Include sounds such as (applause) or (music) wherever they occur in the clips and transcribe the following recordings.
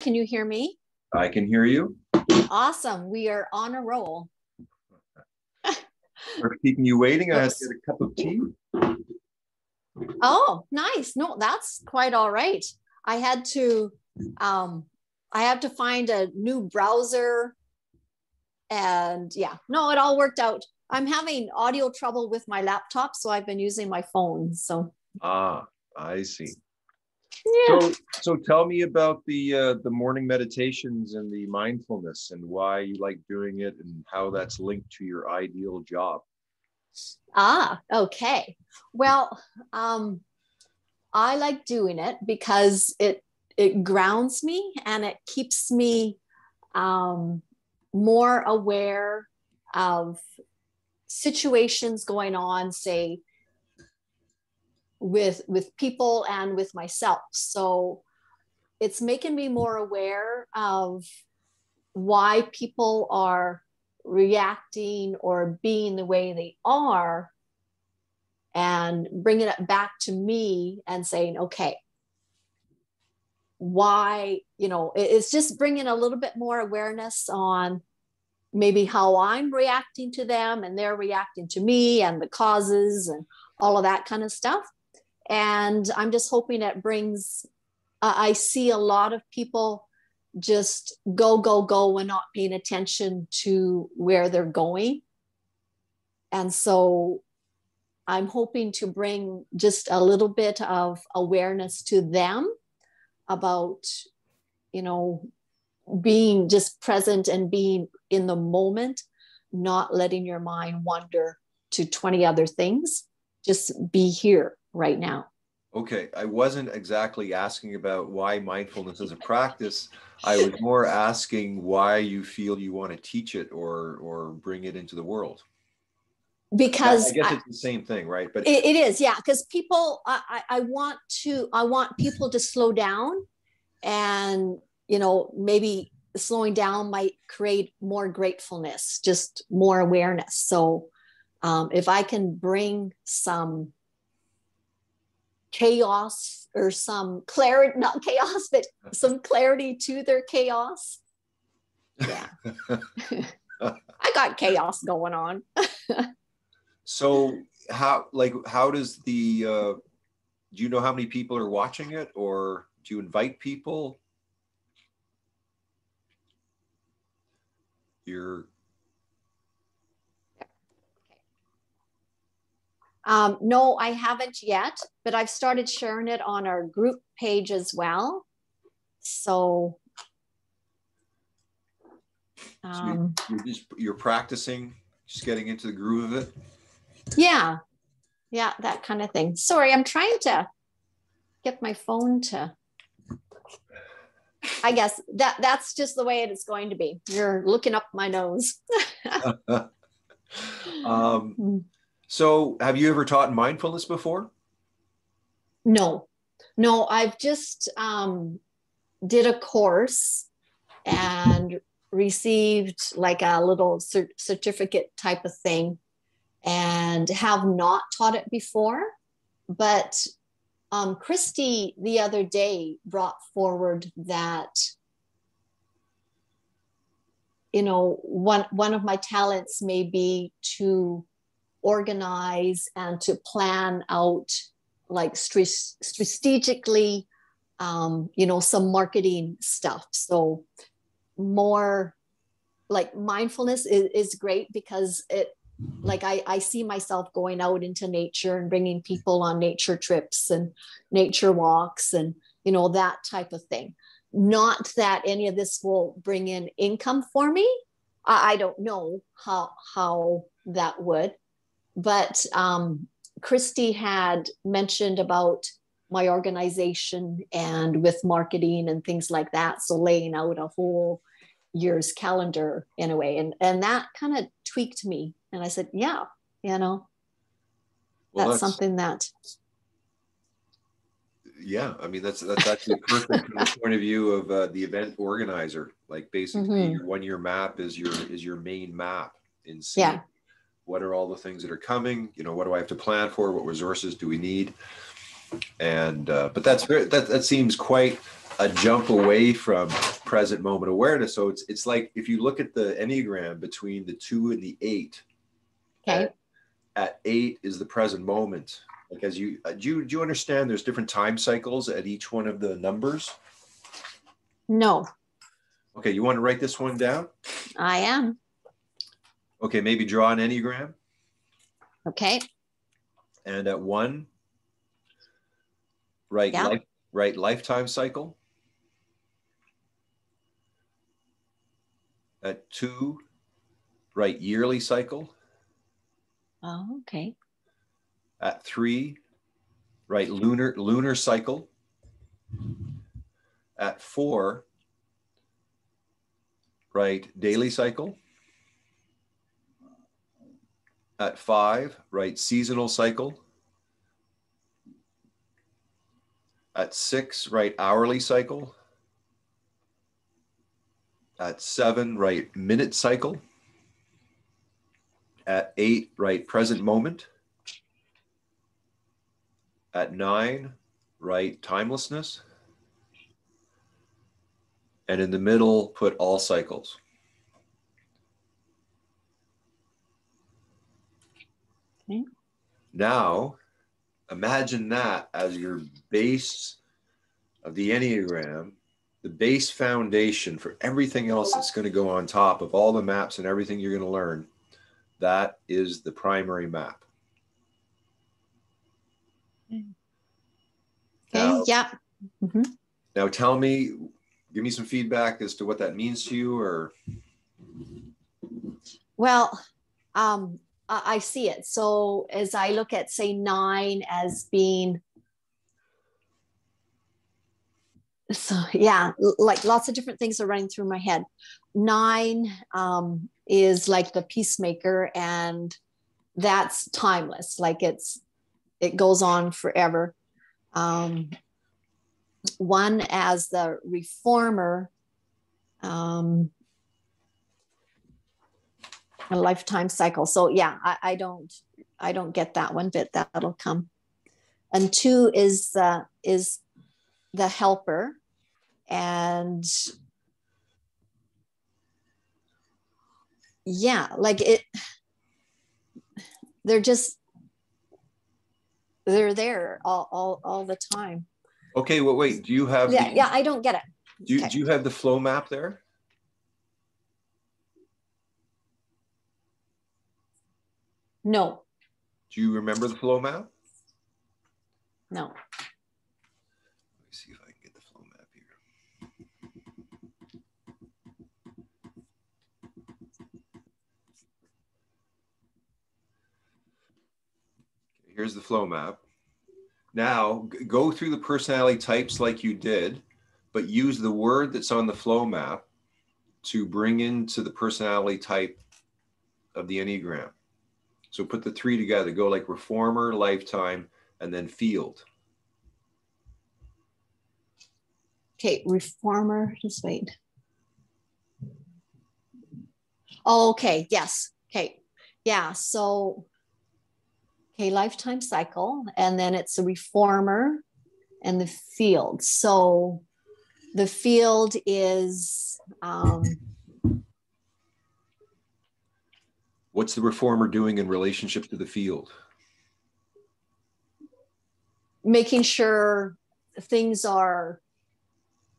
Can you hear me? I can hear you. Awesome. We are on a roll. (laughs) We're keeping you waiting, I had to get a cup of tea. Oh, nice. No, that's quite all right. I had to um I had to find a new browser and yeah, no, it all worked out. I'm having audio trouble with my laptop, so I've been using my phone. So Ah, I see. Yeah. So, so tell me about the uh, the morning meditations and the mindfulness and why you like doing it and how that's linked to your ideal job. Ah, okay. Well, um, I like doing it because it it grounds me and it keeps me um, more aware of situations going on, say with with people and with myself. So it's making me more aware of why people are reacting or being the way they are and bringing it back to me and saying okay why you know it's just bringing a little bit more awareness on maybe how i'm reacting to them and they're reacting to me and the causes and all of that kind of stuff and i'm just hoping it brings uh, i see a lot of people just go go go and not paying attention to where they're going. And so i'm hoping to bring just a little bit of awareness to them about you know being just present and being in the moment not letting your mind wander to 20 other things. Just be here right now Okay, I wasn't exactly asking about why mindfulness is a practice. I was (laughs) more asking why you feel you want to teach it or or bring it into the world. because I guess I- it's the same thing, right? But It, it is, yeah, because people, I, I I want to, I want people to slow down, and you know, maybe slowing down might create more gratefulness, just more awareness. So, um, if I can bring some chaos or some clarity, not (laughs) chaos, but some clarity to their chaos, yeah, (laughs) I got chaos going on. (laughs) So how like how does the uh do you know how many people are watching it or do you invite people? You're Um, no, I haven't yet, but I've started sharing it on our group page as well. So, so um, you, you're just you're practicing, just getting into the groove of it. yeah, yeah, that kind of thing. Sorry, I'm trying to get my phone to. I guess that that's just the way it is going to be. You're looking up my nose. (laughs) (laughs) um, so have you ever taught mindfulness before? No, no, I've just um, did a course and received like a little cer- certificate type of thing and have not taught it before. But um, Christy the other day brought forward that you know one one of my talents may be to organize and to plan out like strategically um, you know some marketing stuff. So more like mindfulness is, is great because it like I, I see myself going out into nature and bringing people on nature trips and nature walks and you know that type of thing. Not that any of this will bring in income for me. I, I don't know how how that would but um, Christy had mentioned about my organization and with marketing and things like that. So laying out a whole year's calendar in a way, and and that kind of tweaked me. And I said, yeah, you know, Well, that's, something that yeah i mean that's that's actually perfect from the point of view of uh, the event organizer like basically Mhm. your one year map is your is your main map in seeing Yeah. What are all the things that are coming you know what do i have to plan for what resources do we need and uh, but that's very that, that seems quite a jump away from present moment awareness. So it's it's like if you look at the enneagram between the two and the eight. Okay. At, at eight is the present moment. Like as you uh, do you do you understand? There's different time cycles at each one of the numbers. No, Okay, you want to write this one down? I am. Okay, maybe draw an enneagram. Okay. And at one, write Yeah. life, write lifetime cycle. At two, write yearly cycle. Oh, okay. At three, write lunar lunar cycle. At four, write daily cycle. At five, write seasonal cycle. At six, write hourly cycle. At seven, write minute cycle. At eight, write present moment. At nine, write timelessness. And in the middle, put all cycles. Okay. Now, imagine that as your base of the Enneagram, the base foundation for everything else that's going to go on top of all the maps and everything you're going to learn. That is the primary map. Okay. Now- yeah. Mhm. Now, tell me, give me some feedback as to what that means to you, or Well, um, I, see it. So as I look at, say, nine as being, so yeah, like lots of different things are running through my head. Nine um, is like the peacemaker, and that's timeless. Like it's, it goes on forever. Um, one as the reformer. Um, a lifetime cycle. So yeah, I, I don't I don't get that one, but that'll come. And two is uh, is the helper, and yeah, like it. They're just they're there all all, all the time. okay. Well, wait. Do you have? Yeah, the, yeah, I don't get it. Do you, okay. do you have the flow map there? No, Do you remember the flow map? no. Let me see if I can get the flow map here. Okay, Here's the flow map. Now go through the personality types like you did, but use the word that's on the flow map to bring into the personality type of the Enneagram. So put the three together, go like reformer, lifetime, and then field. Okay, reformer. Just wait. Oh, okay. Yes. Okay. Yeah. So, okay, lifetime cycle, and then it's a reformer and the field. So, the field is um, What's the reformer doing in relationship to the field? making sure things are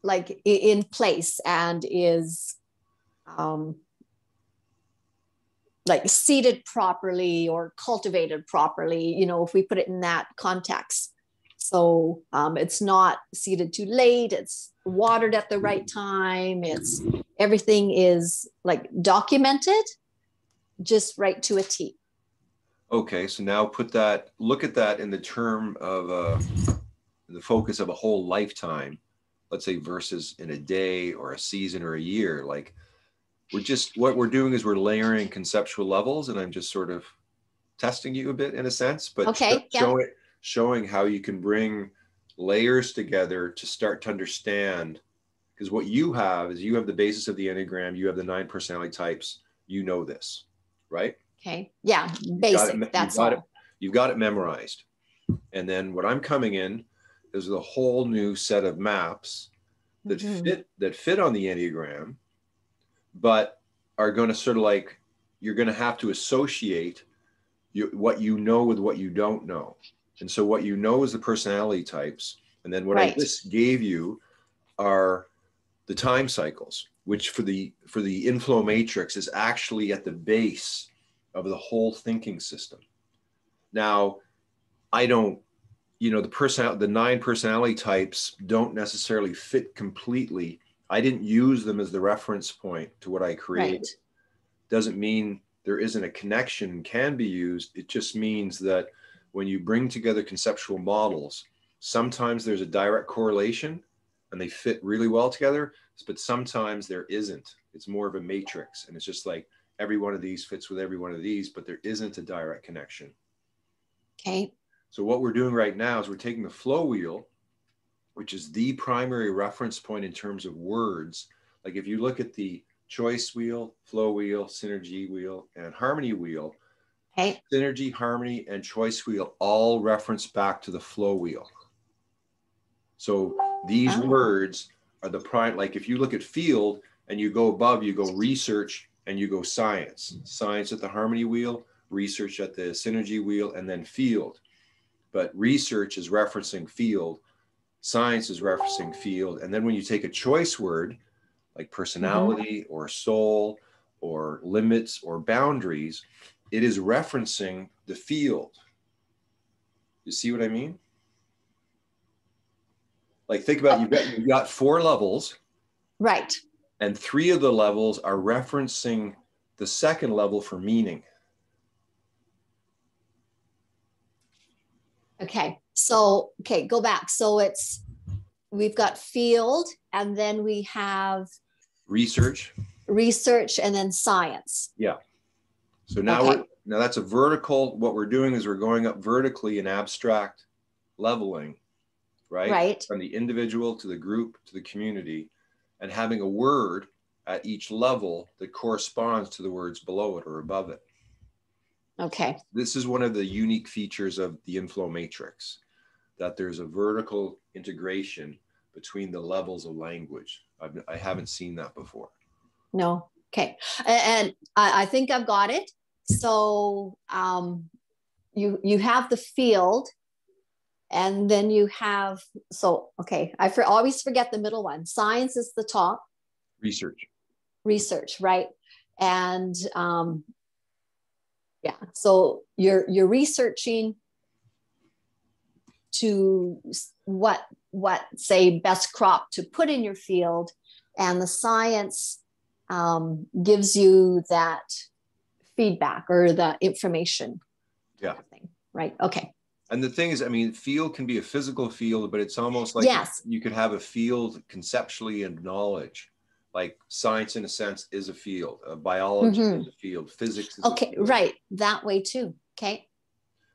like in place and is um, like seeded properly or cultivated properly you know if we put it in that context. So um, it's not seeded too late it's watered at the right time it's everything is like documented just right to a t Okay, so now put that, look at that in the term of uh, the focus of a whole lifetime, let's say versus in a day or a season or a year. Like we're just, what we're doing is we're layering conceptual levels and I'm just sort of testing you a bit in a sense, but Okay, sho- yeah. show it, showing how you can bring layers together to start to understand. Because what you have is you have the basis of the Enneagram, you have the nine personality types, you know this, right? okay yeah it basic you that's got all it. You've got it memorized. And then what I'm coming in is a whole new set of maps that mm-hmm. fit that fit on the enneagram but are going to sort of like you're going to have to associate you, what you know with what you don't know and so what you know is the personality types and then what right. i just gave you are the time cycles which for the for the inflow matrix is actually at the base of the whole thinking system. Now i don't you know the person the nine personality types don't necessarily fit completely. I didn't use them as the reference point to what i created right. doesn't mean there isn't a connection can be used. It just means that when you bring together conceptual models sometimes there's a direct correlation and they fit really well together but sometimes there isn't it's more of a matrix and it's just like every one of these fits with every one of these but there isn't a direct connection okay so what we're doing right now is we're taking the flow wheel, which is the primary reference point in terms of words. Like if you look at the choice wheel, flow wheel, synergy wheel, and harmony wheel, okay. synergy, harmony, and choice wheel all reference back to the flow wheel. So these oh. words are the prime, like if you look at field and you go above, you go research and you go science. Science at the harmony wheel, research at the synergy wheel, and then field but research is referencing field, science is referencing field. And then when you take a choice word like personality mm-hmm. or soul or limits or boundaries, it is referencing the field. You see what I mean? Like think about you've got you've got four levels. Right. And three of the levels are referencing the second level for meaning. Okay. So, okay, go back. So it's, we've got field and then we have research, research and then science. Yeah. So now okay. we're, now that's a vertical. What we're doing is we're going up vertically in abstract leveling, right? Right. From the individual to the group to the community and having a word at each level that corresponds to the words below it or above it. Okay. This is one of the unique features of the inflow matrix, that there's a vertical integration between the levels of language. I've, I haven't seen that before. No. Okay. And I, I think I've got it. So um, you you have the field, and then you have so okay. I for, always forget the middle one. Science is the top. Research. Research, right? And um, yeah so you're you're researching to what what say best crop to put in your field and the science um, gives you that feedback or the information yeah thing, right okay and the thing is i mean field can be a physical field but it's almost like yes. you could have a field conceptually and knowledge. Like science in a sense is a field. Uh, biology mm-hmm. is a field. Physics is a okay right. That way too. Okay.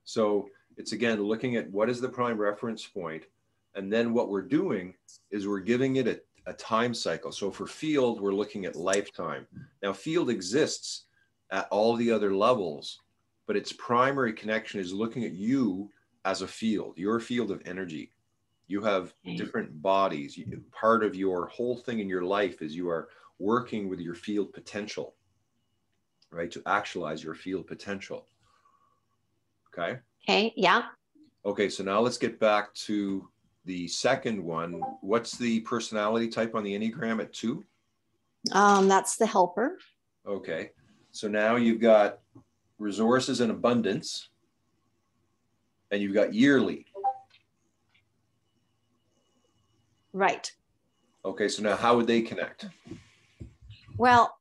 So it's again looking at what is the prime reference point and then what we're doing is we're giving it a, a time cycle. So for field we're looking at lifetime. Now field exists at all the other levels but its primary connection is looking at you as a field your field of energy. You have different bodies. Part of your whole thing in your life is you are working with your field potential right to actualize your field potential. Okay? Okay yeah. Okay so now let's get back to the second one. What's the personality type on the enneagram at two? Um, that's the helper. Okay so now you've got resources and abundance and you've got yearly Right. Okay, so now how would they connect? Well,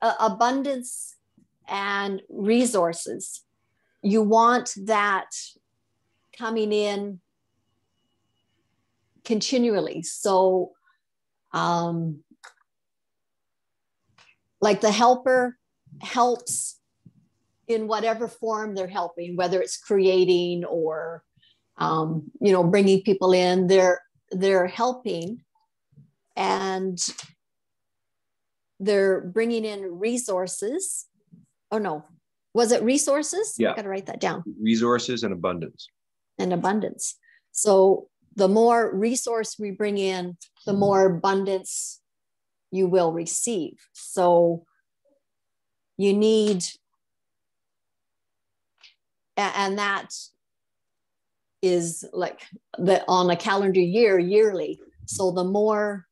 uh, abundance and resources. You want that coming in continually. So, um, like the helper helps in whatever form they're helping, whether it's creating or um, you know, bringing people in. They're they're helping, and they're bringing in resources. Oh no, was it resources? Yeah, got to write that down. Resources and abundance. And abundance. So the more resource we bring in, the more abundance you will receive. So you need, and that is like the on a calendar year yearly. So the more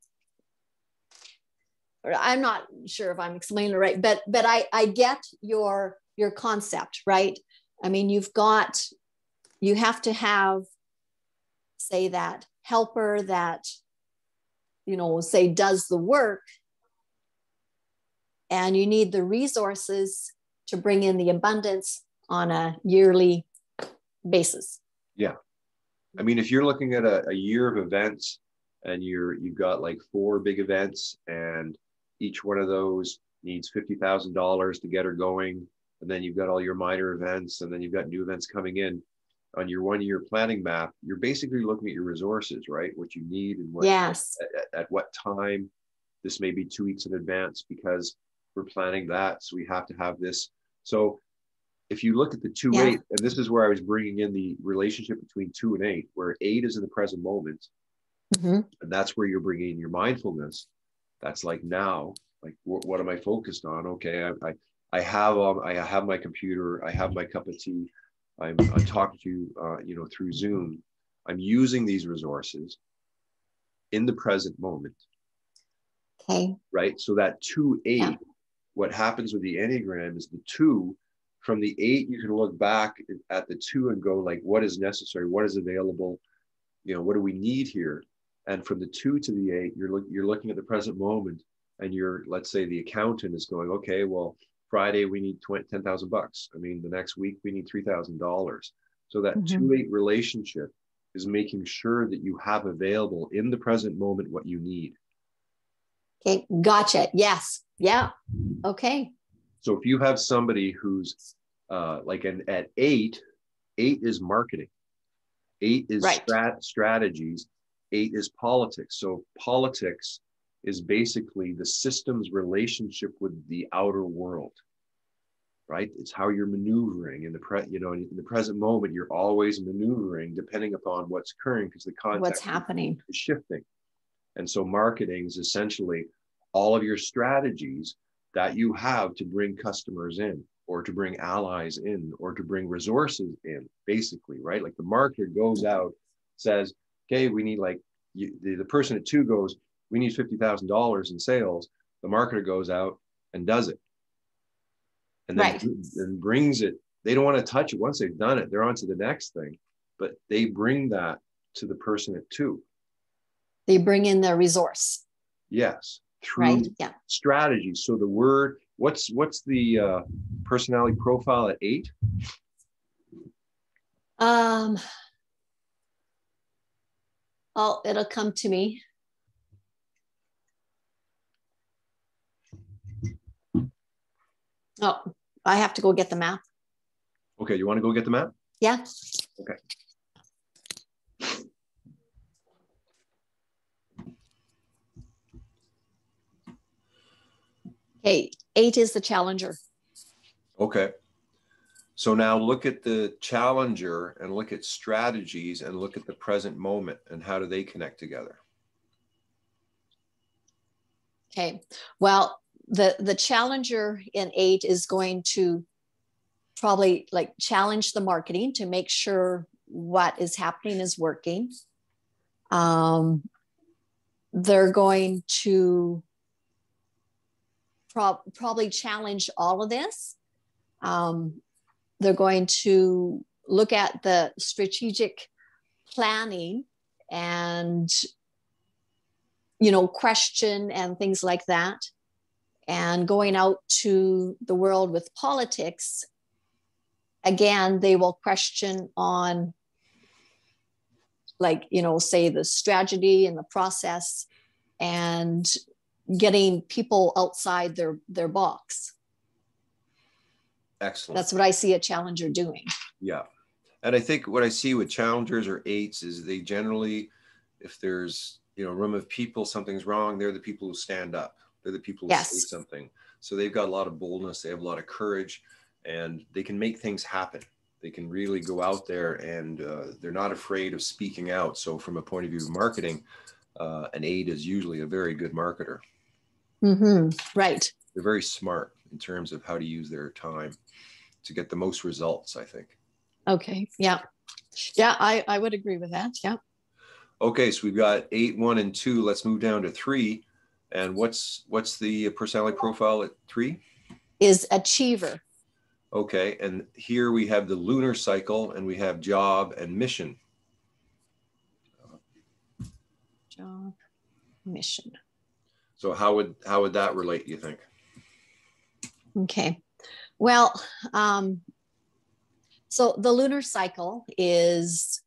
I'm not sure if I'm explaining it right, but but I I get your your concept, right? I mean, you've got you have to have say that helper that you know say does the work and you need the resources to bring in the abundance on a yearly basis. Yeah. I mean if you're looking at a, a year of events and you're you've got like four big events and each one of those needs $50000 to get her going and then you've got all your minor events and then you've got new events coming in on your one year planning map you're basically looking at your resources right? What you need and what yes. at, at what time. This may be two weeks in advance because we're planning that so we have to have this. So if you look at the two yeah. eight and this is where i was bringing in the relationship between two and eight where eight is in the present moment mm-hmm. and that's where you're bringing in your mindfulness that's like now like wh- what am i focused on okay i i, I have um, i have my computer i have my cup of tea i'm, I'm talking to you uh, you know through zoom i'm using these resources in the present moment okay right so that two eight yeah. what happens with the enneagram is the two from the eight you can look back at the two and go like what is necessary what is available you know what do we need here and from the two to the eight, you're, look, you're looking at the present moment and you're, let's say the accountant is going, okay, well, Friday we need 20, 10,000 bucks. I mean, the next week we need $3,000. So that mm-hmm. two eight relationship is making sure that you have available in the present moment what you need. Okay, gotcha. Yes. Yeah. Okay. So if you have somebody who's uh, like an at eight, eight is marketing, eight is right. strat- strategies, Eight is politics. So politics is basically the system's relationship with the outer world, right? It's how you're maneuvering in the pre, you know, in the present moment, you're always maneuvering depending upon what's occurring because the context what's happening is shifting. And so marketing is essentially all of your strategies that you have to bring customers in or to bring allies in or to bring resources in basically right like the marketer goes out says okay, we need like you, the, the person at two goes, we need $50,000 in sales. The marketer goes out and does it. And then, right. then brings it. They don't want to touch it. Once they've done it, they're on to the next thing. But they bring that to the person at two. They bring in their resource. Yes. Through right. Yeah. strategy. So the word, what's what's the uh, personality profile at eight? Um, Oh, it'll come to me. Oh, I have to go get the map. Okay, you want to go get the map? Yeah. Okay. Okay, eight is the challenger. Okay. So now look at the challenger and look at strategies and look at the present moment and how do they connect together? Okay. Well, the the challenger in 8 is going to probably like challenge the marketing to make sure what is happening is working. Um, they're going to pro- probably challenge all of this. Um, they're going to look at the strategic planning and you know question and things like that and going out to the world with politics again they will question on like you know say the strategy and the process and getting people outside their their box Excellent. That's what I see a challenger doing. Yeah. And I think what I see with challengers or eights is they generally, if there's you know a room of people, something's wrong, they're the people who stand up. They're the people who yes. say something. So they've got a lot of boldness, they have a lot of courage, and they can make things happen. they can really go out there and uh, they're not afraid of speaking out. So, from a point of view of marketing, uh, an aide is usually a very good marketer. Mm-hmm. Right. They're very smart in terms of how to use their time to get the most results, I think. Okay. Yeah. Yeah, I, I would agree with that. Yeah. Okay, so we've got eight, one, and two. Let's move down to three. And what's what's the personality profile at three? Is achiever. Okay, and here we have the lunar cycle and we have job and mission. Job, mission. So how would how would that relate, you think? Okay. Well, um, so the lunar cycle is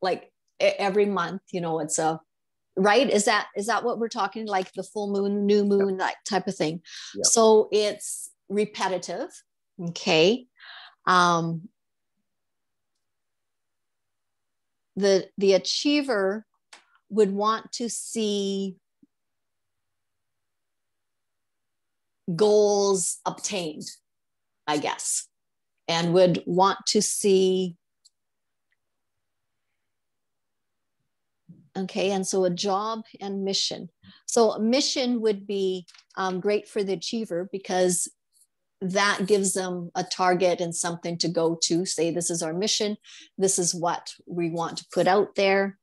like every month, you know, it's a right? Is that is that what we're talking like the full moon new moon that type of thing? So it's repetitive okay? Um the the achiever would want to see goals obtained i guess and would want to see. Okay and so a job and mission. So mission would be um, great for the achiever because that gives them a target and something to go to say this is our mission this is what we want to put out there.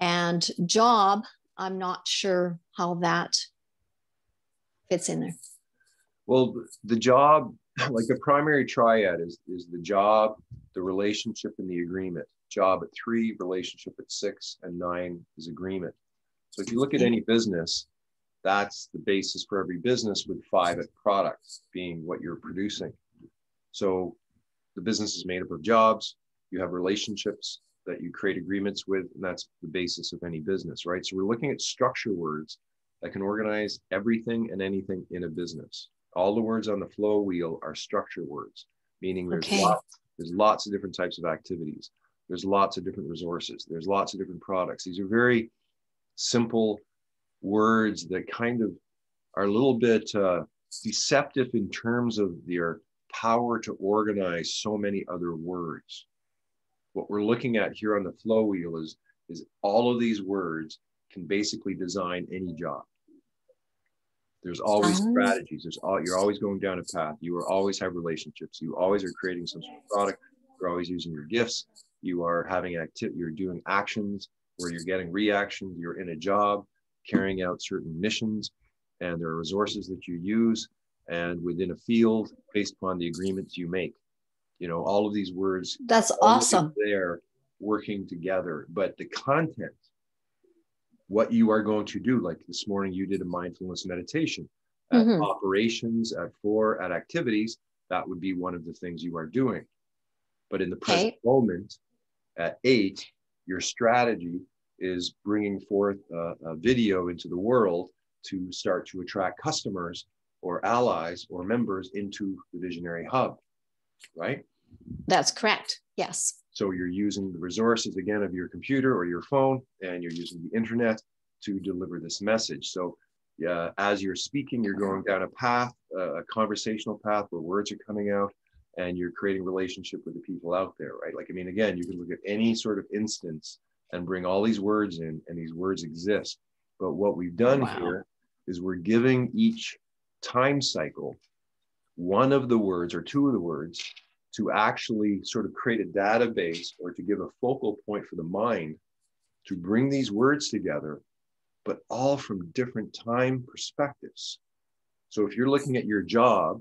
And job i'm not sure how that fits in there well the job like the primary triad is is the job the relationship and the agreement job at three, relationship at six, and nine is agreement. So if you look at any business, that's the basis for every business with five at products being what you're producing. So the business is made up of jobs, you have relationships that you create agreements with, and that's the basis of any business, right? So we're looking at structure words that can organize everything and anything in a business. All the words on the flow wheel are structure words, meaning there's okay. lots, there's lots of different types of activities. There's lots of different resources. There's lots of different products. These are very simple words that kind of are a little bit uh, deceptive in terms of their power to organize so many other words. What we're looking at here on the flow wheel is, is all of these words can basically design any job. There's always um, strategies. There's all, you're always going down a path. You are always have relationships. You always are creating some sort of product. You're always using your gifts you are having activity, you're doing actions where you're getting reactions, you're in a job, carrying out certain missions, and there are resources that you use and within a field based upon the agreements you make. You know, all of these words. That's awesome. They're working together, but the content, what you are going to do, like this morning, you did a mindfulness meditation. At mm-hmm. operations, at four, at activities, that would be one of the things you are doing. But in the present okay. moment, at eight, your strategy is bringing forth a, a video into the world to start to attract customers or allies or members into the visionary hub, right? That's correct. Yes. So you're using the resources again of your computer or your phone, and you're using the internet to deliver this message. So, uh, as you're speaking, you're going down a path, uh, a conversational path where words are coming out, and you're creating relationship with the people out there, right? Like, I mean, again, you can look at any sort of instance and bring all these words in, and these words exist. But what we've done wow. here is we're giving each time cycle one of the words or two of the words to actually sort of create a database or to give a focal point for the mind to bring these words together, but all from different time perspectives. So if you're looking at your job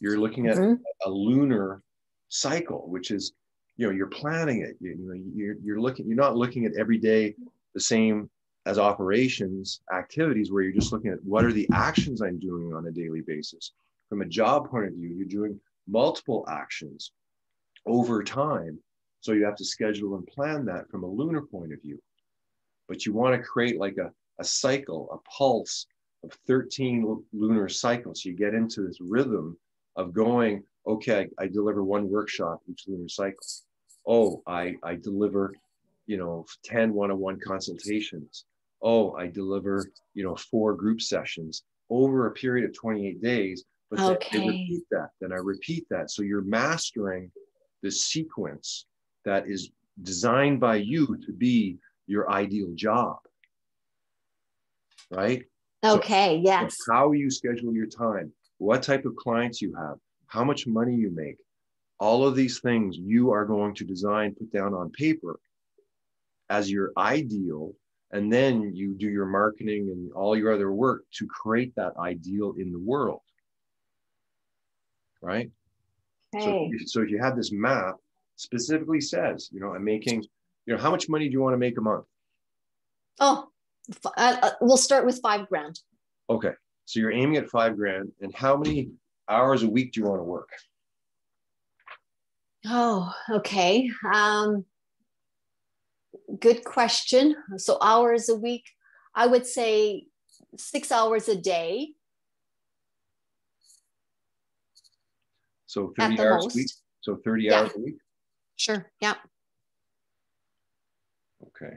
you're looking at mm-hmm. a lunar cycle, which is, you know, you're planning it. You, you know, you're, you're looking, you're not looking at every day the same as operations activities where you're just looking at what are the actions I'm doing on a daily basis. From a job point of view, you're doing multiple actions over time. So you have to schedule and plan that from a lunar point of view. But you want to create like a, a cycle, a pulse of 13 lunar cycles. You get into this rhythm of going, okay, I deliver one workshop each lunar cycle. Oh, I, I deliver, you know, 10 one-on-one consultations. Oh, I deliver, you know, four group sessions over a period of 28 days. But okay. then I repeat that, then I repeat that. So you're mastering the sequence that is designed by you to be your ideal job. Right? Okay, so, yes. How you schedule your time, what type of clients you have, how much money you make, all of these things you are going to design, put down on paper as your ideal. And then you do your marketing and all your other work to create that ideal in the world. Right? So, so if you have this map, specifically says, you know, I'm making, you know, how much money do you want to make a month? Oh, uh, uh, we'll start with five grand. Okay. So you're aiming at five grand. And how many hours a week do you want to work? Oh, okay. Um, good question. So hours a week, I would say six hours a day. So 30 hours most. a week. So 30 yeah. hours a week. Sure. Yeah. Okay.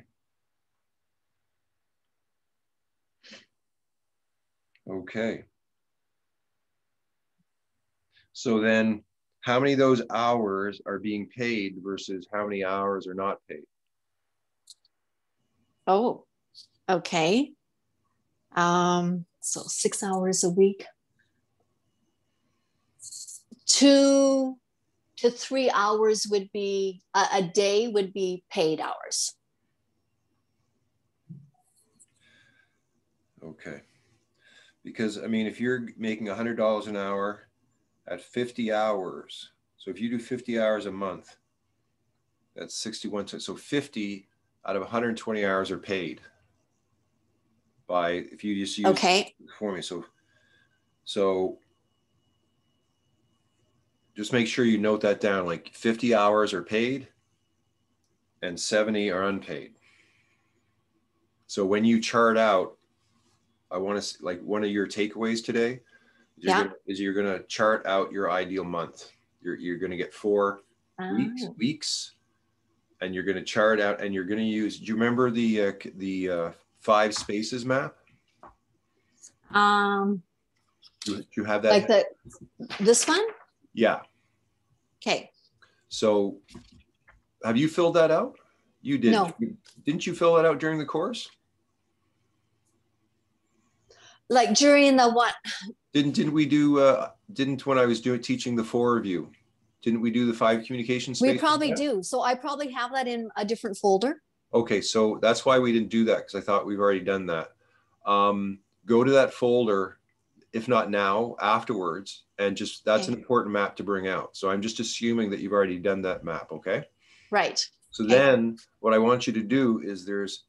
Okay. So then how many of those hours are being paid versus how many hours are not paid? Oh, okay. Um, so six hours a week. Two to three hours would be a, a day would be paid hours. Okay. Because I mean, if you're making a hundred dollars an hour at 50 hours, so if you do 50 hours a month, that's 61. So 50 out of 120 hours are paid by if you just use okay. for me. So so just make sure you note that down. Like 50 hours are paid and 70 are unpaid. So when you chart out, I want to like one of your takeaways today you're yeah. gonna, is you're going to chart out your ideal month. You're, you're going to get four oh. weeks, weeks, and you're going to chart out and you're going to use, do you remember the, uh, the uh, five spaces map? Um, do, you have that? Like the, this one? Yeah. Okay. So have you filled that out? You did. No. Didn't you fill that out during the course? Like during the what? Didn't didn't we do uh didn't when I was doing teaching the four of you, didn't we do the five communication spaces? We probably do. So I probably have that in a different folder. Okay, so that's why we didn't do that because I thought we've already done that. Um, go to that folder if not now, afterwards. And just that's okay. an important map to bring out. So I'm just assuming that you've already done that map. Okay. Right. So okay. then what I want you to do is there's,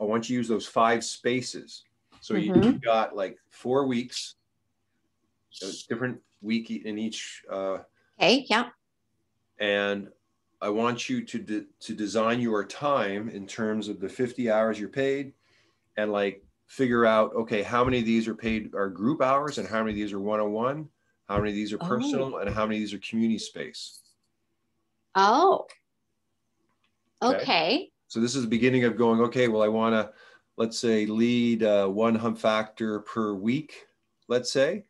I want you to use those five spaces. So mm-hmm. you, have got like four weeks, so different week in each. Uh, okay. Yeah. And I want you to de- to design your time in terms of the 50 hours you're paid and like figure out okay how many of these are paid are group hours and how many of these are one-on-one how many of these are oh. personal oh. and how many of these are community space oh okay, okay. so this is the beginning of going okay well i want to let's say lead uh, one hum factor per week let's say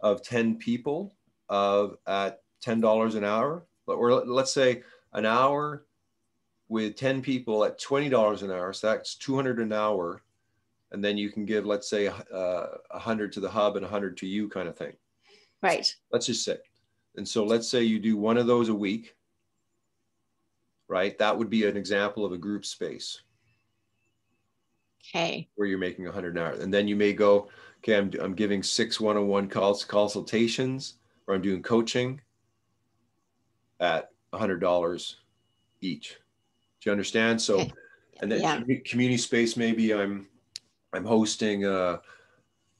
of 10 people of at $10 an hour or let's say an hour with 10 people at $20 an hour so that's 200 an hour and then you can give let's say uh, a uh, hundred to the hub and a hundred to you kind of thing. Right. Let's just say and so let's say you do one of those a week right? That would be an example of a group space. Okay. Where you're making a hundred an hour. And then you may go okay i'm, I'm giving six one-on-one calls consultations or i'm doing coaching at a hundred dollars each. Do you understand? So okay. and then yeah. community space maybe i'm I'm hosting a,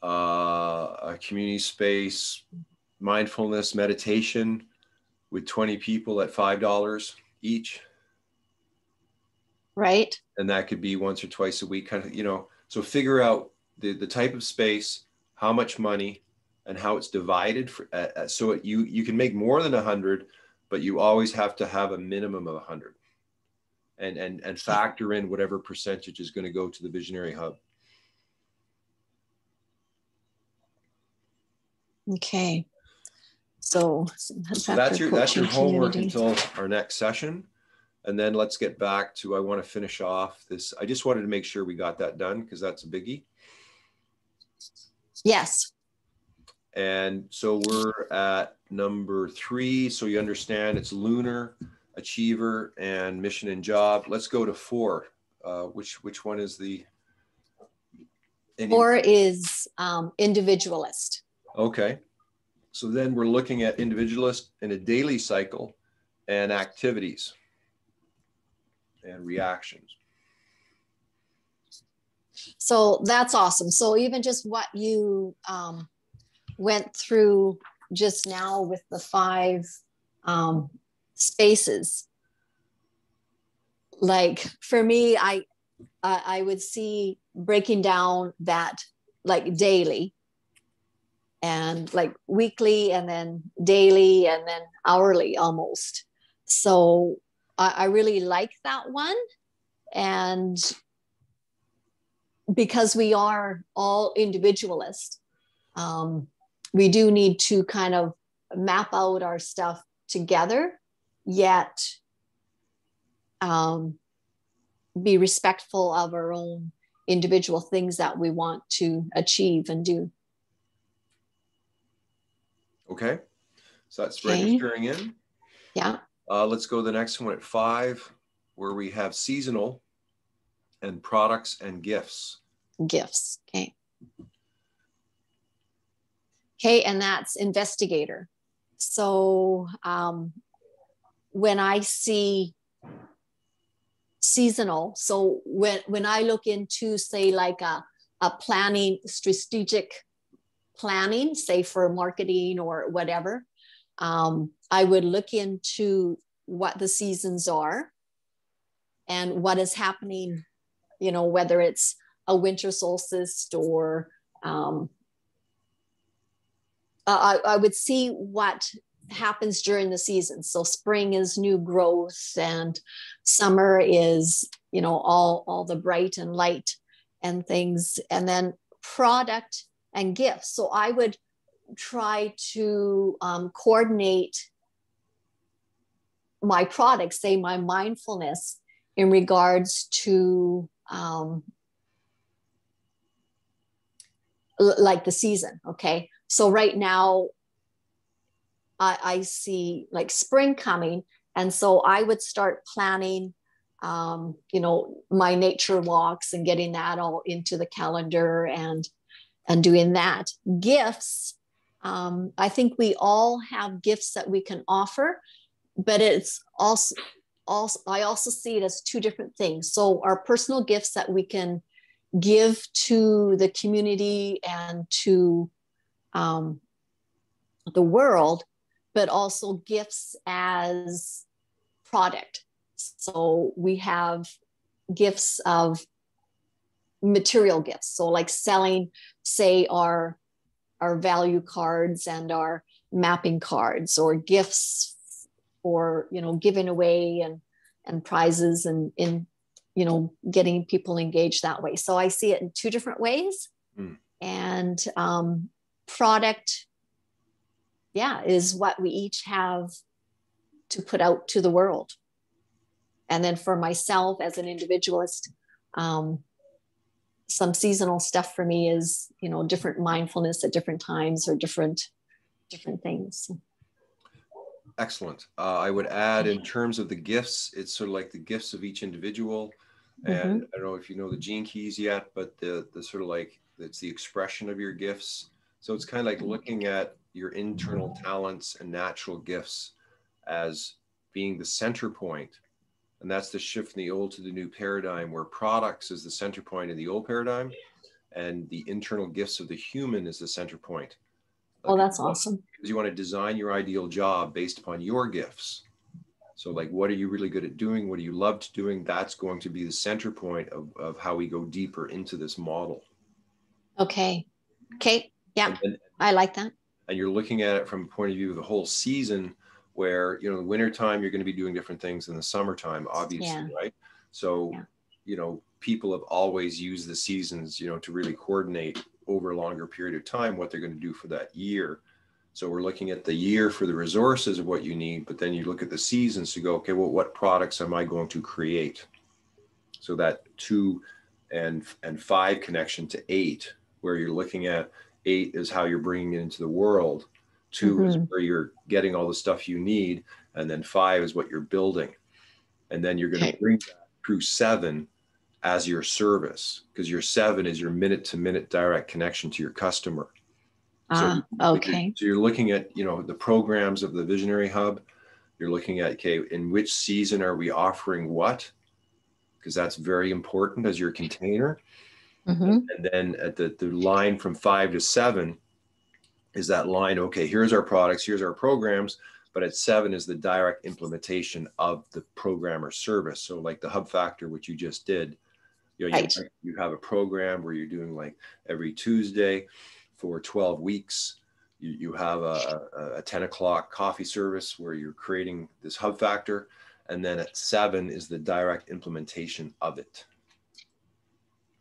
a, a community space mindfulness meditation with 20 people at $5 each. Right. And that could be once or twice a week, kind of, you know, so figure out the, the type of space, how much money, and how it's divided for, uh, so it, you you can make more than hundred, but you always have to have a minimum of a hundred, and and and factor in whatever percentage is going to go to the visionary hub. Okay. So, so that's your that's your homework until our next session. And then let's get back to I want to finish off this. I just wanted to make sure we got that done because that's a biggie. Yes. And so we're at number three. So you understand it's lunar, achiever, and mission and job. Let's go to four. Uh, which which one is the any... four is um, individualist. Okay. So then we're looking at individualist in a daily cycle and activities and reactions. So that's awesome. So even just what you um, went through just now with the five um, spaces, like for me, I I would see breaking down that like daily and like weekly and then daily and then hourly almost. So I, I really like that one. And because we are all individualist, um, we do need to kind of map out our stuff together, yet um, be respectful of our own individual things that we want to achieve and do. Okay, so that's okay. registering in. Yeah. Uh, let's go to the next one at five, where we have seasonal and products and gifts. Gifts. Okay. Okay, and that's investigator. So um, when I see seasonal, so when when I look into say like a, a planning strategic planning, say for marketing or whatever, um, I would look into what the seasons are and what is happening, you know, whether it's a winter solstice or um, I, I would see what happens during the season. So spring is new growth and summer is, you know, all, all the bright and light and things. And then product and gifts. So I would try to um, coordinate my products, say my mindfulness in regards to um, l- like the season. Okay. So right now, I, I see like spring coming. And so I would start planning, um, you know, my nature walks and getting that all into the calendar and and doing that. Gifts, um, I think we all have gifts that we can offer, but it's also also I also see it as two different things. So our personal gifts that we can give to the community and to um, the world, but also gifts as product. So we have gifts of material gifts. So like selling, say, our our value cards and our mapping cards or gifts or you know giving away and and prizes and in you know getting people engaged that way so i see it in two different ways mm. and um, product yeah is what we each have to put out to the world and then for myself as an individualist um, some seasonal stuff for me is you know different mindfulness at different times or different different things. Excellent. Uh, i would add in terms of the gifts it's sort of like the gifts of each individual. And mm-hmm. i don't know if you know the gene keys yet but the the sort of like it's the expression of your gifts. So it's kind of like looking at your internal talents and natural gifts as being the center point and that's the shift from the old to the new paradigm, where products is the center point in the old paradigm, and the internal gifts of the human is the center point. Oh, like, oh, that's awesome. Because you want to design your ideal job based upon your gifts. So, like, what are you really good at doing? What do you love doing? That's going to be the center point of, of how we go deeper into this model. Okay. Okay. Yeah. Then, I like that. And you're looking at it from a point of view of the whole season where you know the wintertime you're going to be doing different things in the summertime obviously yeah. right so yeah. you know people have always used the seasons you know to really coordinate over a longer period of time what they're going to do for that year So we're looking at the year for the resources of what you need, but then you look at the seasons to go, okay, well, what products am I going to create? So that two and and five connection to eight, where you're looking at eight is how you're bringing it into the world. 2 mm-hmm. is where you're getting all the stuff you need, and then five is what you're building, and then you're going to okay. bring that through seven as your service because your seven is your minute to minute direct connection to your customer so uh, okay. So you're looking at, you know, the programs of the Visionary Hub. You're looking at, okay, in which season are we offering what? Because that's very important as your container. Mm-hmm. And then at the, the line from five to seven is that line, okay, here's our products, here's our programs. But at seven is the direct implementation of the program or service. So like the hub factor, which you just did, you know, right. you, you have a program where you're doing like every Tuesday for 12 weeks. You, you have a, a, a 10 o'clock coffee service where you're creating this hub factor. And then at seven is the direct implementation of it.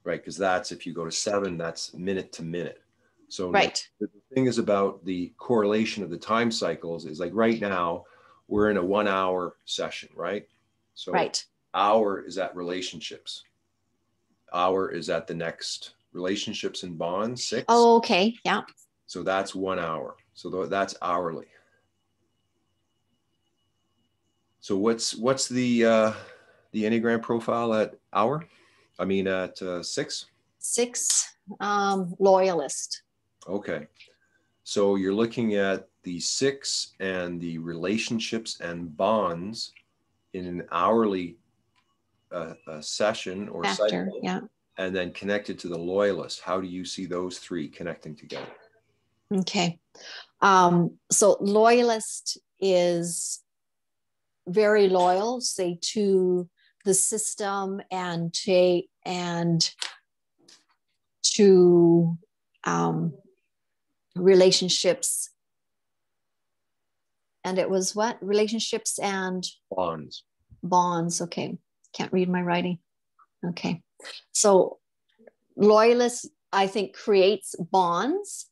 Right. Because that's if you go to seven, that's minute to minute. So right. the, thing is about the correlation of the time cycles is like right now we're in a one hour session, right? So right. hour is at relationships. Hour is at the next relationships and bonds, six. Oh, okay. Yeah. So that's one hour. So that's hourly. So what's what's the uh, the Enneagram profile at hour? I mean at uh, six. Six um, loyalist. Okay, so you're looking at the six and the relationships and bonds in an hourly uh, session or Factor, cycle. Yeah and then connected to the loyalist. How do you see those three connecting together? Okay. Um, so loyalist is very loyal, say to the system and to and to um, relationships. And it was what relationships and bonds. Bonds. Okay. Can't read my writing. Okay. So loyalists, I think, creates bonds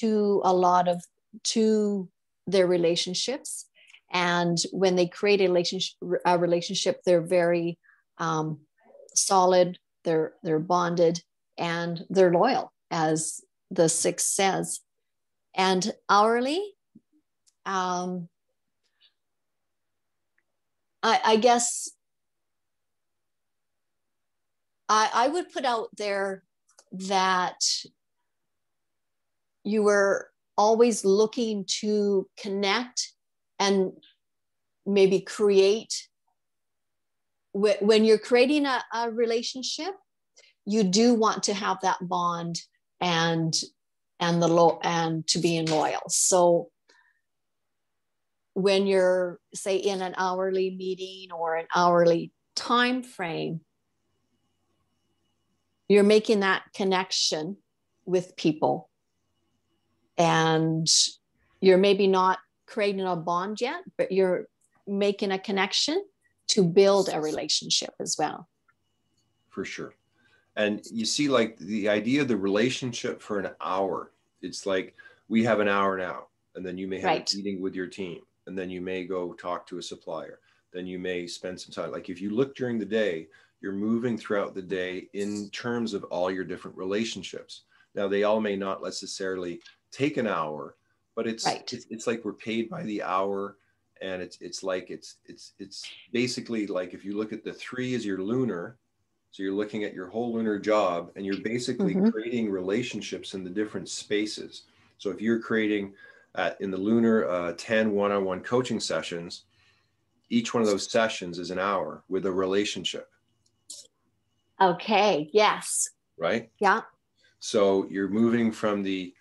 to a lot of to their relationships. And when they create a relationship, a relationship they're very um, solid, they're they're bonded, and they're loyal, as the six says. And hourly, um, I, I guess I, I would put out there that you were always looking to connect and maybe create when you're creating a, a, relationship you do want to have that bond and and the low and to be in loyal. So when you're say in an hourly meeting or an hourly time frame you're making that connection with people. And you're maybe not creating a bond yet but you're making a connection to build a relationship as well. For sure and you see like the idea of the relationship for an hour it's like we have an hour now and then you may have right. a meeting with your team and then you may go talk to a supplier then you may spend some time like if you look during the day you're moving throughout the day in terms of all your different relationships. Now, they all may not necessarily take an hour, but it's right. it's, it's like we're paid by the hour, and it's it's like it's it's it's basically like if you look at the three as your lunar, so you're looking at your whole lunar job, and you're basically mm-hmm. creating relationships in the different spaces. So if you're creating at, in the lunar uh, 10 one-on-one coaching sessions, each one of those sessions is an hour with a relationship Okay, yes. Right? Yeah. So you're moving from the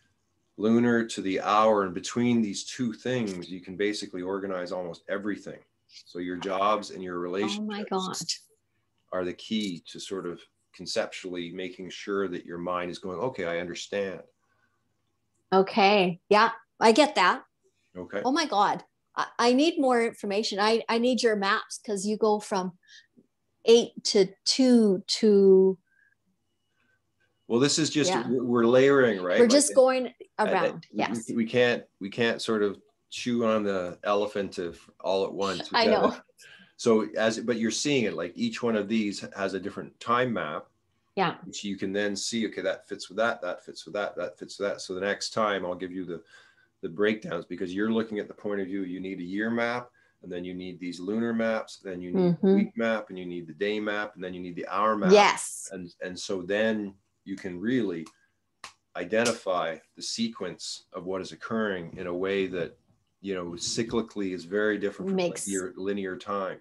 lunar to the hour, and between these two things, you can basically organize almost everything. So your jobs and your relationships oh my God. Are the key to sort of conceptually making sure that your mind is going, okay, I understand. Okay. Yeah, I get that. Okay. Oh my God. I, I need more information. I, I need your maps because you go from eight to two to well this is just yeah. we're layering right we're just like, going around. yes. We, we, can't we can't sort of chew on the elephant of all at once. I know. (laughs) So as but you're seeing it like each one of these has a different time map. Yeah. Which you can then see, okay, that fits with that, that fits with that, that fits with that. So the next time I'll give you the the breakdowns because you're looking at the point of view, you need a year map, and then you need these lunar maps, then you need mm-hmm. the week map, and you need the day map, and then you need the hour map. Yes. And and so then you can really identify the sequence of what is occurring in a way that you know cyclically is very different from makes, your linear time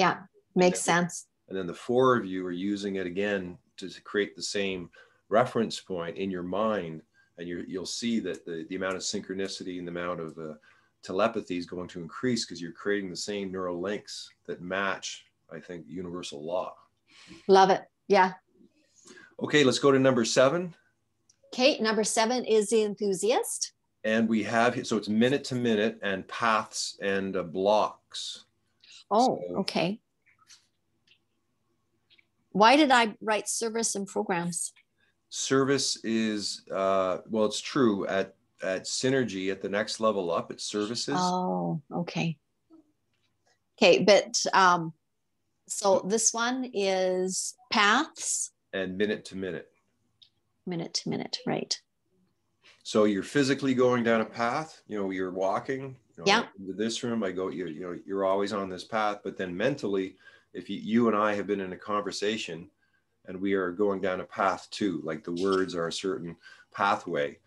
yeah makes and then, sense. and then the four of you are using it again to create the same reference point in your mind and you will see that the, the amount of synchronicity and the amount of uh, telepathy is going to increase because you're creating the same neural links that match i think universal law. Love it. Yeah. Okay let's go to number seven. Kate, number seven is the enthusiast. And we have, so it's minute to minute and paths and uh, blocks. Oh, so, okay. Why did I write service and programs? Service is, uh, well, it's true at, at Synergy at the next level up, it's services. Oh, okay. Okay, but um, so this one is paths and minute to minute minute to minute, right? So you're physically going down a path, you know, you're walking. You know, yeah. Into this room, I go, you you know, you're always on this path. But then mentally, if you, you and I have been in a conversation and we are going down a path too, like the words are a certain pathway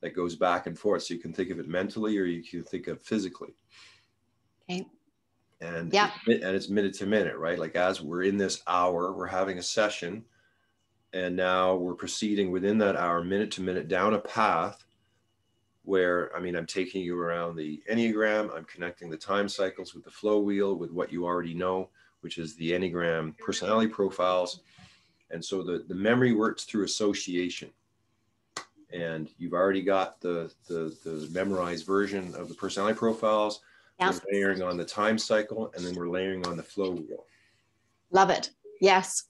that goes back and forth. So you can think of it mentally or you can think of physically. Okay. And yeah, and it's minute to minute, right? Like as we're in this hour, we're having a session and now we're proceeding within that hour, minute to minute, down a path where, I mean, I'm taking you around the Enneagram, I'm connecting the time cycles with the flow wheel, with what you already know, which is the Enneagram personality profiles. And so the, the memory works through association. And you've already got the, the, the memorized version of the personality profiles. We're layering on the time cycle, and then we're layering on the flow wheel. Love it. Yes.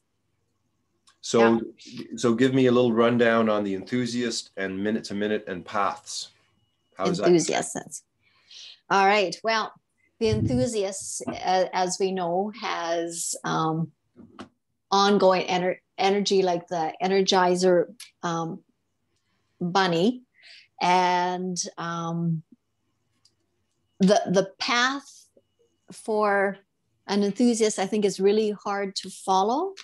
So, yeah. so give me a little rundown on the enthusiast and minute to minute and paths. How's enthusiasts. That? All right. Well, the enthusiast, as we know, has um, ongoing ener- energy like the Energizer um, bunny, and um, the the path for an enthusiast, I think, is really hard to follow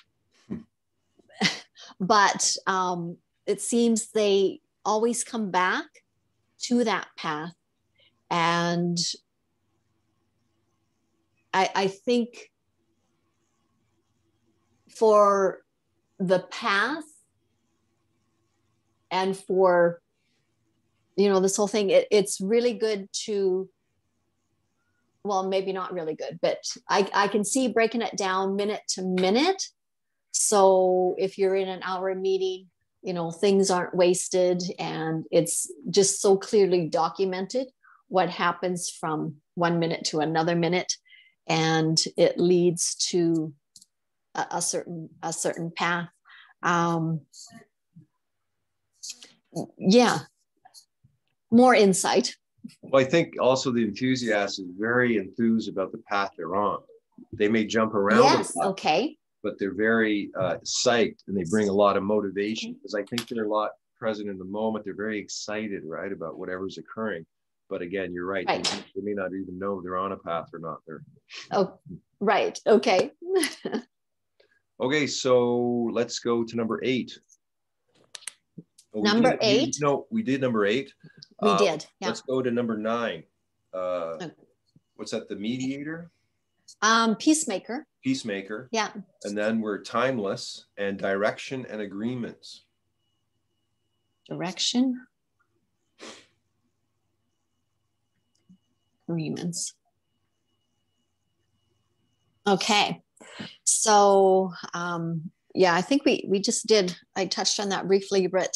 (laughs) but um, it seems they always come back to that path. And I, I think for the path and for you know this whole thing it, it's really good to well maybe not really good but I, I can see breaking it down minute to minute. So if you're in an hour meeting, you know, things aren't wasted and it's just so clearly documented what happens from one minute to another minute. And it leads to a, a certain a certain path. Um, yeah. More insight. Well i think also the enthusiast is very enthused about the path they're on. They may jump around yes okay but they're very uh, psyched and they bring a lot of motivation because I think they're a lot present in the moment. They're very excited, right, about whatever's occurring. But again, you're right. right. They, they, may not even know they're on a path or not. They're oh, right. Okay. (laughs) okay, so let's go to number eight. Oh, number did, eight. We, no, we did number eight. We uh, did. Yeah. Let's go to number nine. Uh, okay. What's that? The mediator. Um, peacemaker. Peacemaker. Yeah. And then we're timeless and direction and agreements. Direction. Agreements. Okay. So um, yeah, I think we we just did. I touched on that briefly, but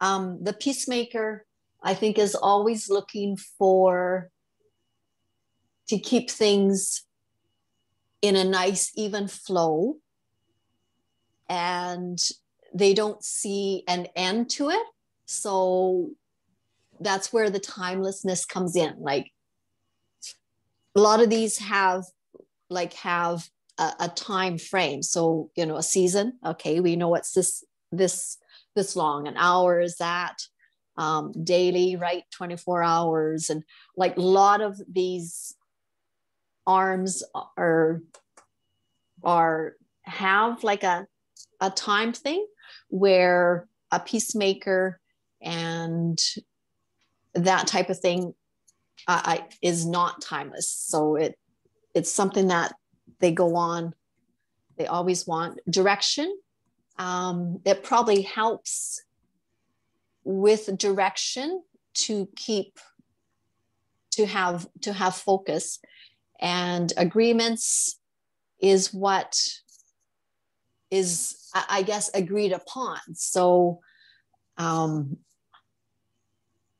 um, the peacemaker, I think, is always looking for to keep things in a nice, even flow. And they don't see an end to it. So that's where the timelessness comes in. Like a lot of these have like have a, a, time frame. So you know a season. Okay we know it's this this this long. An hour is that um, daily right? 24 hours. And like a lot of these arms are are have like a a time thing where a peacemaker and that type of thing uh, I, is not timeless. So it it's something that they go on. They always want direction. Um, it probably helps with direction to keep to have to have focus and agreements is what is i guess agreed upon. So um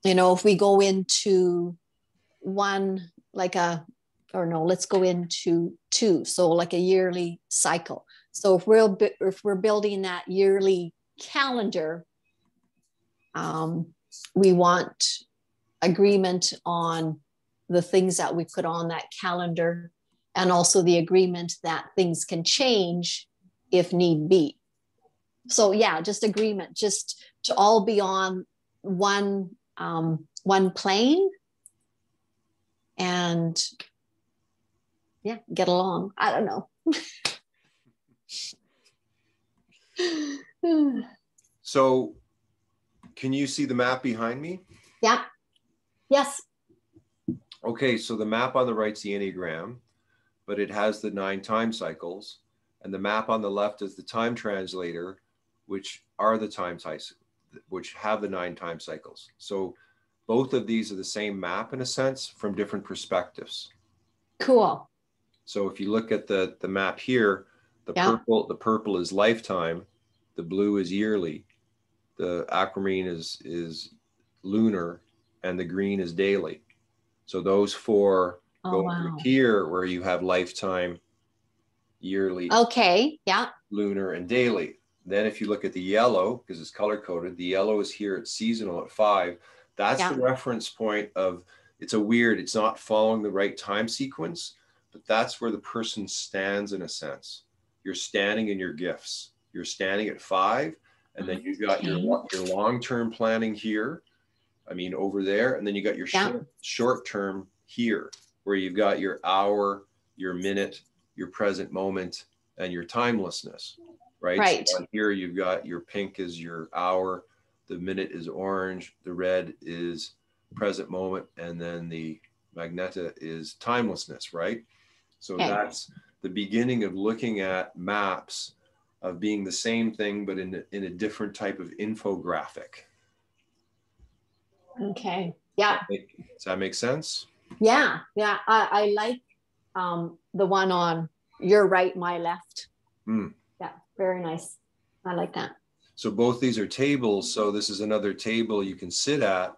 you know if we go into one like a or no let's go into two. So like a yearly cycle. So if we're if we're building that yearly calendar um, we want agreement on the things that we put on that calendar and also the agreement that things can change if need be so yeah just agreement just to all be on one um, one plane and yeah, get along. I don't know. (laughs) so, can you see the map behind me? Yeah. Yes. Okay, so the map on the right's the Enneagram, but it has the nine time cycles, and the map on the left is the time translator, which are the time cycles, which have the nine time cycles. So both of these are the same map in a sense from different perspectives. Cool. So if you look at the, the map here, the yeah. purple the purple is lifetime, the blue is yearly, the aquamarine is is lunar, and the green is daily. So those four oh, go wow. here where you have lifetime, yearly. Okay. Yeah. Lunar and daily. Then if you look at the yellow, because it's color coded, the yellow is here at seasonal at five. That's yeah. the reference point of it's a weird, it's not following the right time sequence, but that's where the person stands in a sense. You're standing in your gifts. You're standing at five, and then you've got your your long-term planning here. I mean, over there, and then you got your yeah. short, short term here, where you've got your hour, your minute, your present moment, and your timelessness. Right. Right. So here you've got your pink is your hour, the minute is orange, the red is present moment, and then the magneta is timelessness, right? So okay. that's the beginning of looking at maps of being the same thing, but in, in a different type of infographic. Okay. Yeah. Does that make sense? Yeah. Yeah. I, I like um, the one on your right, my left. Mm. Yeah. Very nice. I like that. So both these are tables. So this is another table you can sit at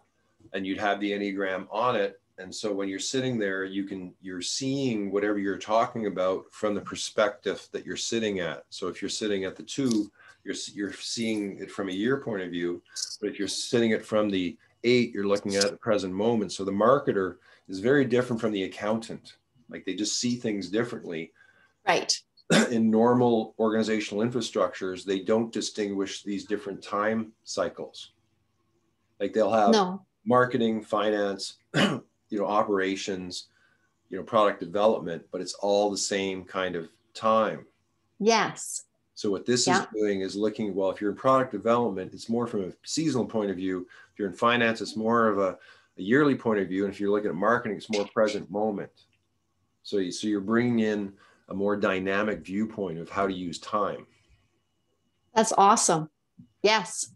and you'd have the Enneagram on it. And so when you're sitting there, you can, you're seeing whatever you're talking about from the perspective that you're sitting at. So if you're sitting at the two, you're, you're seeing it from a year point of view. But if you're sitting it from the eight, you're looking at the present moment. So the marketer is very different from the accountant. Like they just see things differently. Right. (clears throat) in normal organizational infrastructures, they don't distinguish these different time cycles. Like they'll have no. marketing, finance, (clears throat) you know, operations, you know, product development, but it's all the same kind of time. Yes. So what this yeah. is doing is looking, well, if you're in product development, it's more from a seasonal point of view. You're in finance, it's more of a, a yearly point of view. And if you're looking at marketing, it's more present moment. So, you, so you're bringing in a more dynamic viewpoint of how to use time. That's awesome. Yes.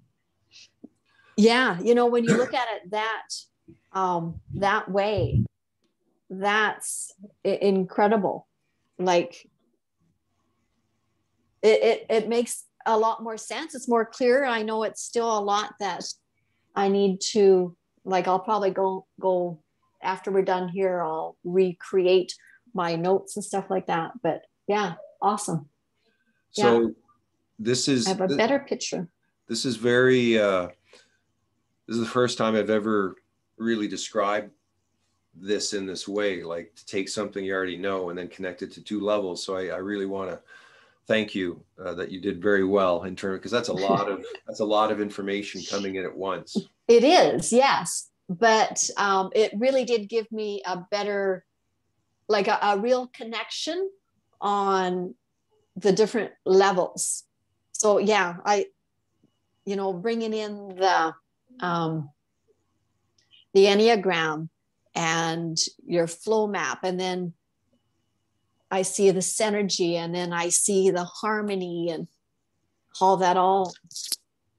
Yeah, you know when you look at it that um that way that's incredible. Like it, it it makes a lot more sense. It's more clear. I know it's still a lot that I need to like I'll probably go go after we're done here I'll recreate my notes and stuff like that. But yeah, awesome. So yeah. this is I have a better picture. This is very uh this is the first time I've ever really described this in this way, like to take something you already know and then connect it to two levels. So I, I really want to thank you uh, that you did very well in terms because that's a (laughs) lot of that's a lot of information coming in at once. It is, yes, but um, it really did give me a better, like a, a real connection on the different levels. So yeah, I, you know, bringing in the um, the enneagram and your flow map and then i see the synergy and then i see the harmony and how that all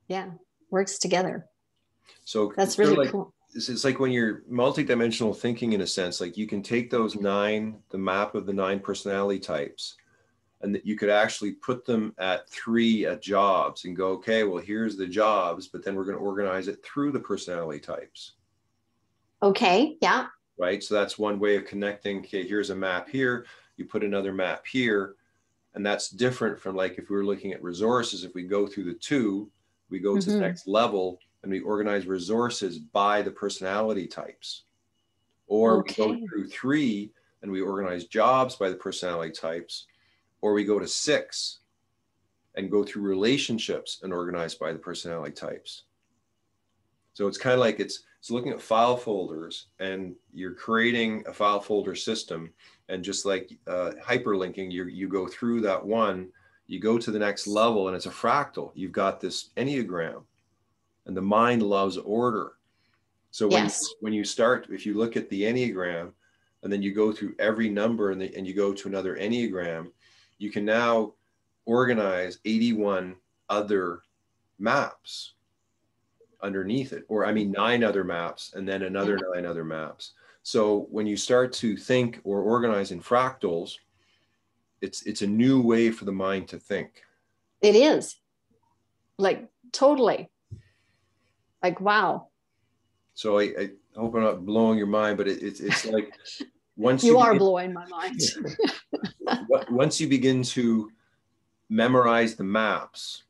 yeah works together so that's really like, cool it's like when you're multidimensional thinking in a sense like you can take those nine the map of the nine personality types and that you could actually put them at three at jobs and go okay well here's the jobs but then we're going to organize it through the personality types Okay. Yeah. Right. So that's one way of connecting. Okay, here's a map here. You put another map here. And that's different from like if we were looking at resources, if we go through the two, we go mm-hmm. to the mm-hmm. next level and we organize resources by the personality types. Or okay. we go through three and we organize jobs by the personality types. Or we go to six and go through relationships and organize by the personality types. So it's kind of like it's it's looking at file folders and you're creating a file folder system. And just like uh, hyperlinking, you, you go through that one, you go to the next level and it's a fractal. You've got this Enneagram and the mind loves order. So when, yes. when you start, if you look at the Enneagram and then you go through every number and, the, and you go to another Enneagram, you can now organize 81 other maps underneath it, or I mean, nine other maps and then another nine other maps. So when you start to think or organize in fractals, it's it's a new way for the mind to think. It is, like totally, like wow. So I, I hope I'm not blowing your mind, but it, it's it's (laughs) like once you, you are begin, blowing my mind. (laughs) once you begin to memorize the maps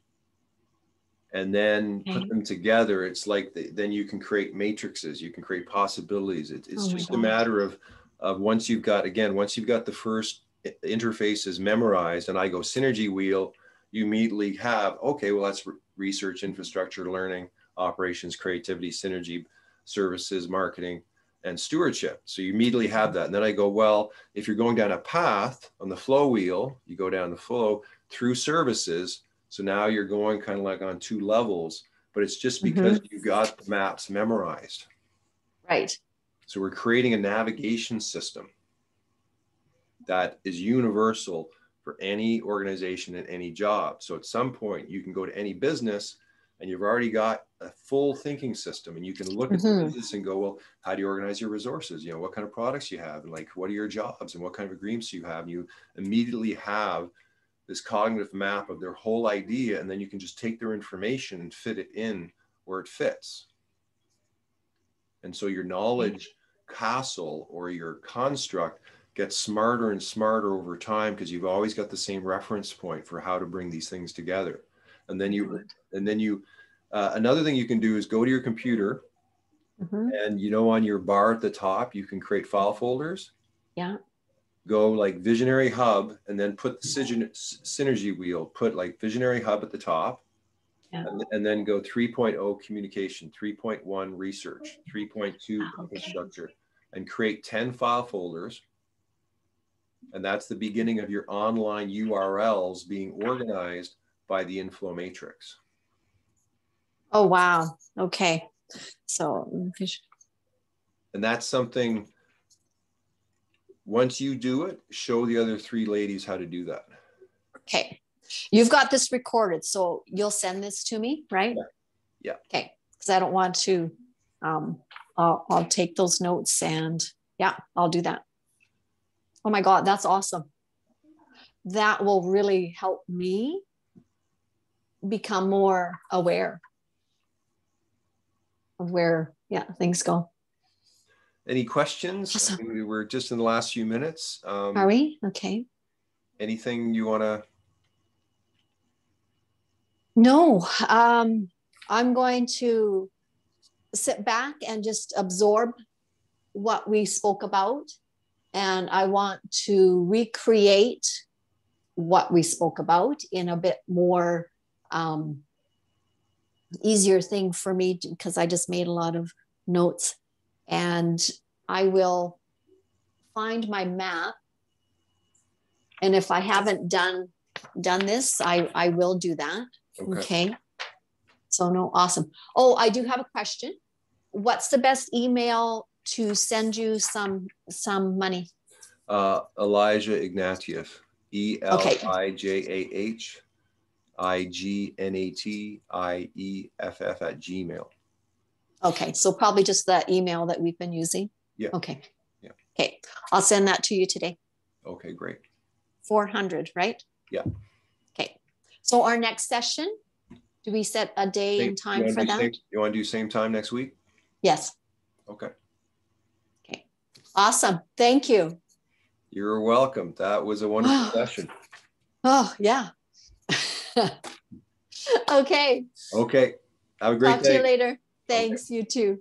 and then okay. put them together it's like the, then you can create matrices you can create possibilities. It, it's oh just a matter of of once you've got again once you've got the first interfaces memorized and i go synergy wheel you immediately have okay well that's research infrastructure learning operations creativity synergy services marketing and stewardship. So you immediately have that. And then i go well if you're going down a path on the flow wheel you go down the flow through services so now you're going kind of like on two levels, but it's just mm-hmm. because mm-hmm. you got the maps memorized. Right. So we're creating a navigation system that is universal for any organization and any job. So at some point, you can go to any business and you've already got a full thinking system and you can look at mm-hmm. the business and go well how do you organize your resources you know what kind of products you have and like what are your jobs and what kind of agreements you have and you immediately have this cognitive map of their whole idea, and then you can just take their information and fit it in where it fits. And so your knowledge castle or your construct gets smarter and smarter over time because you've always got the same reference point for how to bring these things together. And then you, and then you, uh, another thing you can do is go to your computer mm-hmm. and you know on your bar at the top you can create file folders yeah go like visionary hub and then put the synergy wheel, put like visionary hub at the top. Yeah. And, and, then go 3.0 communication, 3.1 research, 3.2 oh, ah, okay. infrastructure, and create 10 file folders. And that's the beginning of your online URLs being organized by the inflow matrix. Oh, wow. Okay. So, mm, and that's something once you do it, show the other three ladies how to do that. Okay. You've got this recorded, so you'll send this to me, right? Yeah. yeah. Okay. Because I don't want to, um, I'll, I'll take those notes and yeah, I'll do that. Oh my God, that's awesome. That will really help me become more aware of where, yeah, things go. Any questions? Awesome. we were just in the last few minutes. Um, Are we? Okay. Anything you want to? No, um, I'm going to sit back and just absorb what we spoke about. And I want to recreate what we spoke about in a bit more um, easier thing for me because I just made a lot of notes. And I will find my map. And if I haven't done done this, I, I will do that. Okay. okay. So no, awesome. Oh, I do have a question. What's the best email to send you some some money? Uh, Elijah Ignatieff. E L I J A H I G N A T I E F F at Gmail. Okay, so probably just that email that we've been using. Yeah. Okay. Yeah. Okay, I'll send that to you today. Okay, great. 400, right? Yeah. Okay. So our next session, do we set a day same, and time for that? Same, you want to do same time next week? Yes. Okay. Okay. Awesome. Thank you. You're welcome. That was a wonderful (sighs) session. Oh, yeah. (laughs) okay. Okay. Have a great Talk day. to you later. Thanks. You too.